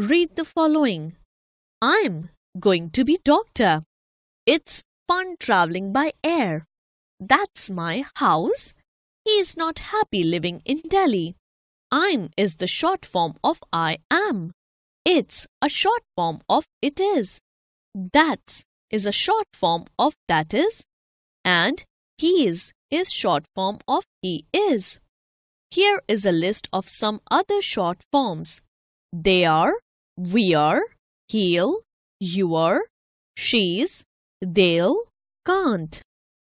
Read the following. I'm going to be doctor. It's fun traveling by air. That's my house. He is not happy living in Delhi. I'm is the short form of I am. It's a short form of it is. That's is a short form of that is. And he's is short form of he is. Here is a list of some other short forms. They are, we are, he'll, you are, she's, they'll, can't.